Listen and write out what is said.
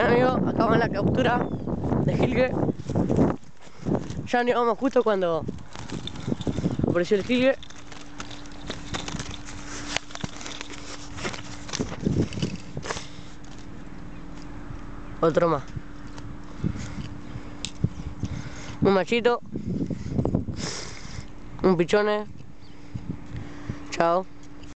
Bueno amigos, acabamos la captura de Gilge. Ya llegamos justo cuando apareció el Gilge. Otro más. Un machito. Un pichone. Chao.